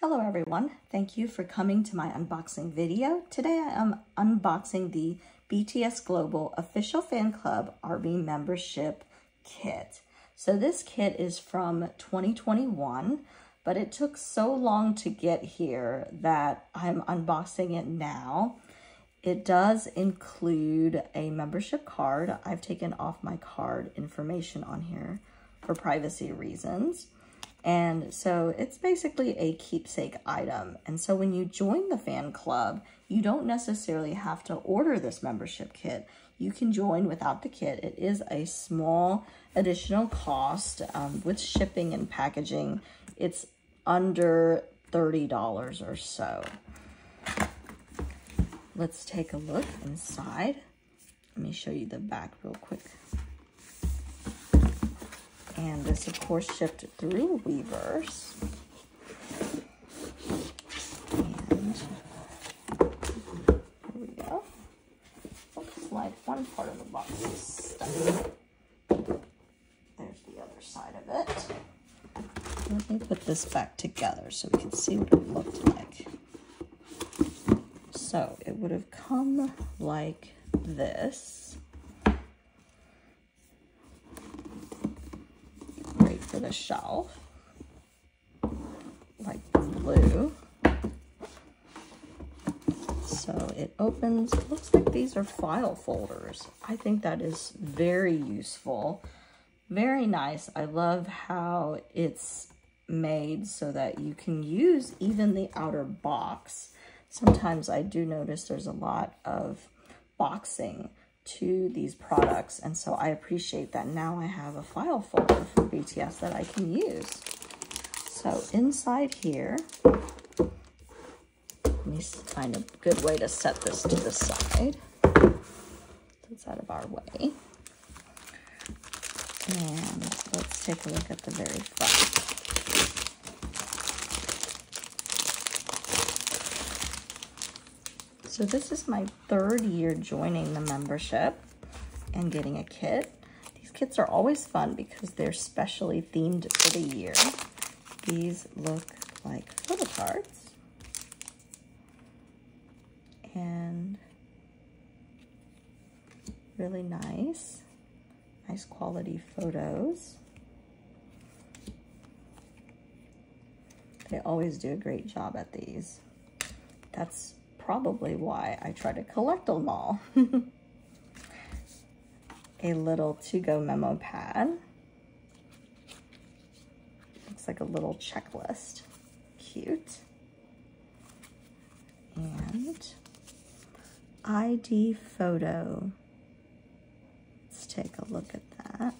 Hello everyone, thank you for coming to my unboxing video. Today I am unboxing the BTS Global Official Fan Club ARMY Membership Kit. So this kit is from 2021, but it took so long to get here that I'm unboxing it now. It does include a membership card. I've taken off my card information on here for privacy reasons. And so it's basically a keepsake item. And so when you join the fan club, you don't necessarily have to order this membership kit. You can join without the kit. It is a small additional cost um, with shipping and packaging. It's under $30 or so. Let's take a look inside. Let me show you the back real quick. And this, of course, shipped through Weverse. And here we go. Looks like one part of the box is stuck. There's the other side of it. Let me put this back together so we can see what it looked like. So it would have come like this. For the shelf, like blue. So it opens, looks like these are file folders. I think that is very useful. Very nice. I love how it's made so that you can use even the outer box. Sometimes I do notice there's a lot of boxing to these products. And so I appreciate that now I have a file folder for BTS that I can use. So inside here, let me find a good way to set this to the side. It's out of our way. And let's take a look at the very front. So this is my third year joining the membership and getting a kit. These kits are always fun because they're specially themed for the year. These look like photo cards. And really nice, nice quality photos. They always do a great job at these. That's probably why I try to collect them all. a little to-go memo pad. Looks like a little checklist. Cute. And ID photo. Let's take a look at that.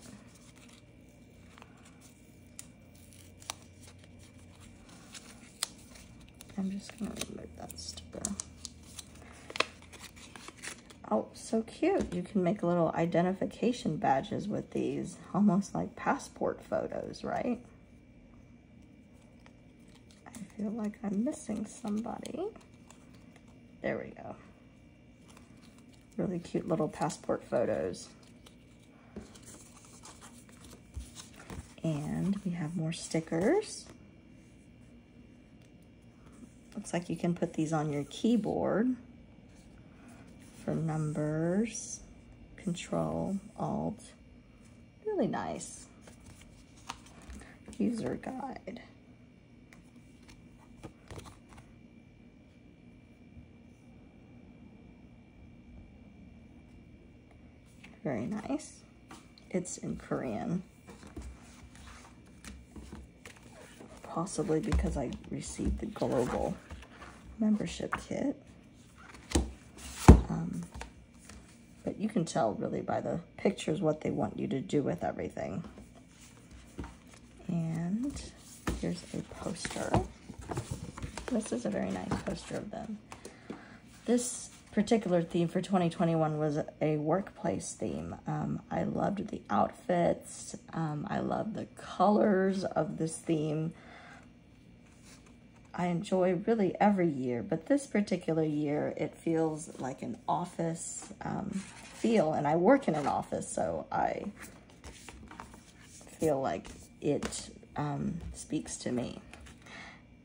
I'm just to remove that sticker. Oh, so cute. You can make little identification badges with these, almost like passport photos, right? I feel like I'm missing somebody. There we go. Really cute little passport photos. And we have more stickers. Looks like you can put these on your keyboard for numbers, control, alt. Really nice. User guide. Very nice. It's in Korean. Possibly because I received the global membership kit. Um, but you can tell really by the pictures what they want you to do with everything. And here's a poster. This is a very nice poster of them. This particular theme for 2021 was a workplace theme. Um, I loved the outfits. Um, I love the colors of this theme. I enjoy really every year, but this particular year, it feels like an office um, feel, and I work in an office, so I feel like it um, speaks to me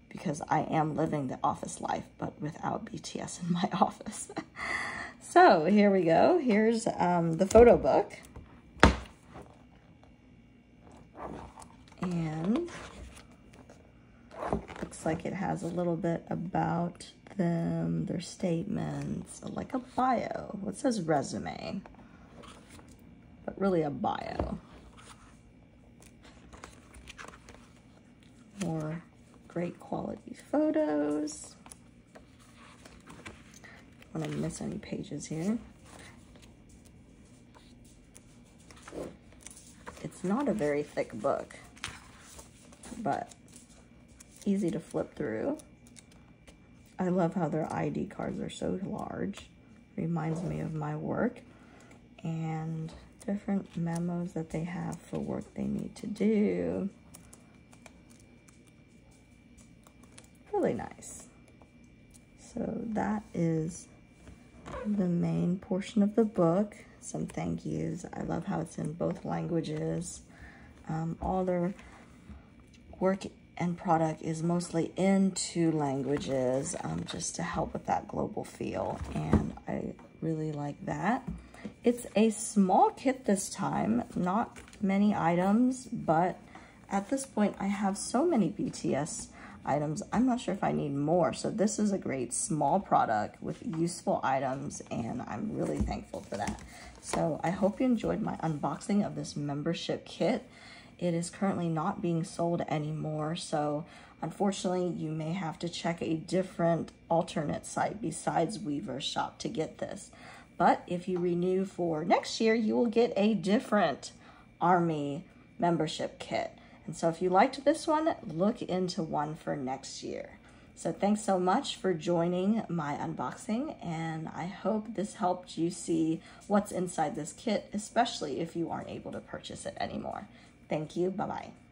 because I am living the office life, but without BTS in my office. so here we go. Here's um, the photo book. And like it has a little bit about them, their statements, like a bio. What says resume? But really a bio. More great quality photos. I don't want to miss any pages here. It's not a very thick book, but easy to flip through. I love how their ID cards are so large. Reminds me of my work. And different memos that they have for work they need to do. Really nice. So that is the main portion of the book. Some thank yous. I love how it's in both languages. Um, all their work and product is mostly in two languages um, just to help with that global feel. And I really like that. It's a small kit this time, not many items, but at this point I have so many BTS items. I'm not sure if I need more. So this is a great small product with useful items and I'm really thankful for that. So I hope you enjoyed my unboxing of this membership kit. It is currently not being sold anymore, so unfortunately you may have to check a different alternate site besides Weverse Shop to get this. But if you renew for next year, you will get a different Army membership kit. And so if you liked this one, look into one for next year. So thanks so much for joining my unboxing and I hope this helped you see what's inside this kit, especially if you aren't able to purchase it anymore. Thank you. Bye-bye.